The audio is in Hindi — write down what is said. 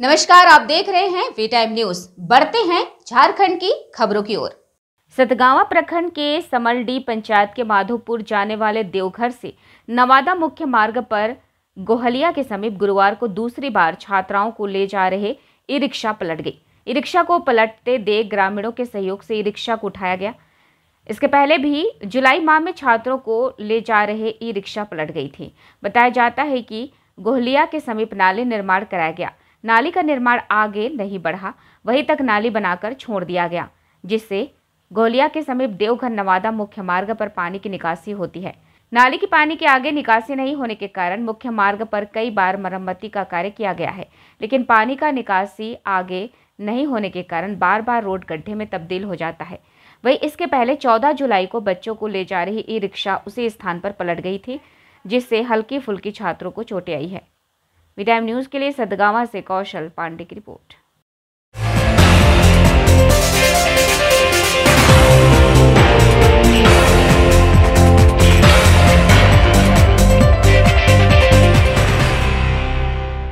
नमस्कार, आप देख रहे हैं वी टाइम न्यूज़ बढ़ते हैं झारखंड की खबरों की ओर। सतगावा प्रखंड के समलडी पंचायत के माधोपुर जाने वाले देवघर से नवादा मुख्य मार्ग पर गोहलिया के समीप गुरुवार को दूसरी बार छात्राओं को ले जा रहे ई रिक्शा पलट गई। ई रिक्शा को पलटते देख ग्रामीणों के सहयोग से ई रिक्शा को उठाया गया। इसके पहले भी जुलाई माह में छात्रों को ले जा रहे ई रिक्शा पलट गई थी। बताया जाता है कि गोहलिया के समीप नाले निर्माण कराया गया। नाली का निर्माण आगे नहीं बढ़ा, वहीं तक नाली बनाकर छोड़ दिया गया, जिससे गोलिया के समीप देवघर नवादा मुख्य मार्ग पर पानी की निकासी होती है। नाली की पानी के आगे निकासी नहीं होने के कारण मुख्य मार्ग पर कई बार मरम्मती का कार्य किया गया है, लेकिन पानी का निकासी आगे नहीं होने के कारण बार बार रोड गड्ढे में तब्दील हो जाता है। वही इसके पहले 14 जुलाई को बच्चों को ले जा रही ई रिक्शा उसी स्थान पर पलट गई थी, जिससे हल्की फुल्की छात्रों को चोटें आई है। वीटाइम न्यूज़ के लिए सदगावा से कौशल पांडे की रिपोर्ट।